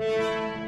Música